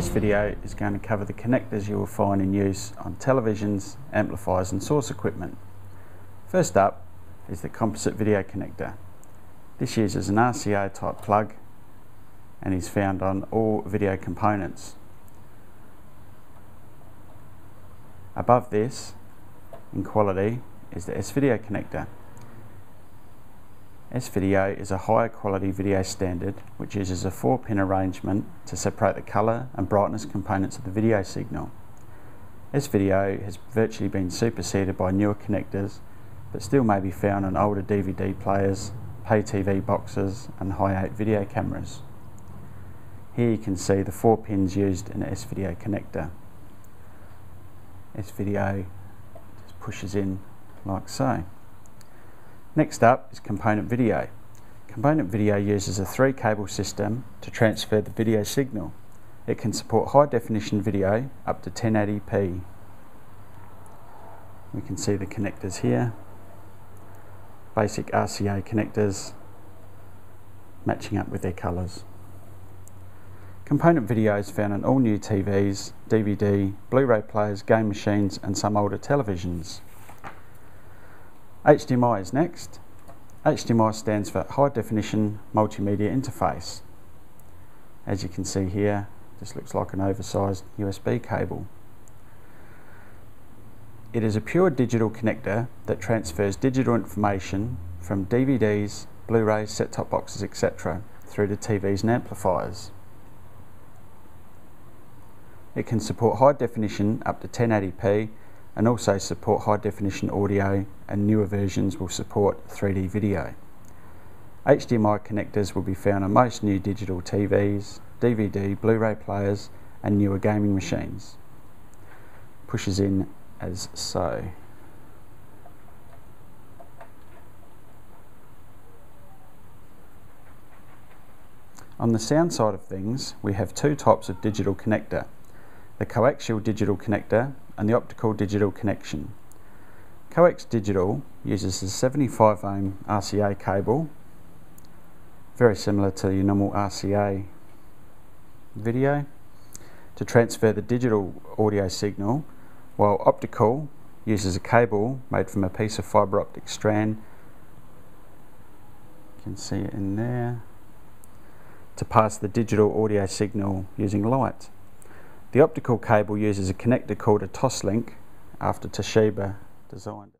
This video is going to cover the connectors you will find in use on televisions, amplifiers and source equipment. First up is the composite video connector. This uses an RCA type plug and is found on all video components. Above this, in quality, is the S-Video connector. S-Video is a higher quality video standard which uses a 4-pin arrangement to separate the colour and brightness components of the video signal. S-Video has virtually been superseded by newer connectors but still may be found on older DVD players, pay TV boxes and Hi8 video cameras. Here you can see the 4 pins used in the S-Video connector. S-Video just pushes in like so. Next up is component video. Component video uses a three cable system to transfer the video signal. It can support high definition video up to 1080p. We can see the connectors here. Basic RCA connectors matching up with their colours. Component video is found on all new TVs, DVD, Blu-ray players, game machines and some older televisions. HDMI is next. HDMI stands for High Definition Multimedia Interface. As you can see here, this looks like an oversized USB cable. It is a pure digital connector that transfers digital information from DVDs, Blu-rays, set-top boxes, etc. through to TVs and amplifiers. It can support high definition up to 1080p and also support high definition audio and newer versions will support 3D video. HDMI connectors will be found on most new digital TVs, DVD, Blu-ray players and newer gaming machines. Pushes in as so. On the sound side of things, we have two types of digital connector. The coaxial digital connector and the optical digital connection. Coax Digital uses a 75 ohm RCA cable, very similar to your normal RCA video, to transfer the digital audio signal, while optical uses a cable made from a piece of fibre optic strand, you can see it in there, to pass the digital audio signal using light. The optical cable uses a connector called a Toslink after Toshiba designed it.